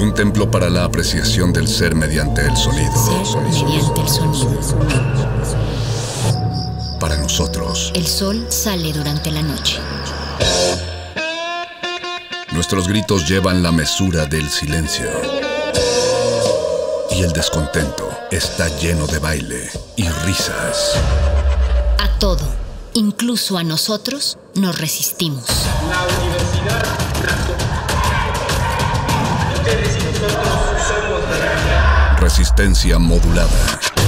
un templo para la apreciación del ser mediante el sonido. Ser mediante el sonido. Para nosotros, El sol sale durante la noche. nuestros gritos llevan la mesura del silencio. Y el descontento está lleno de baile y risas. A todo, incluso a nosotros, nos resistimos. La Universidad Resistencia modulada.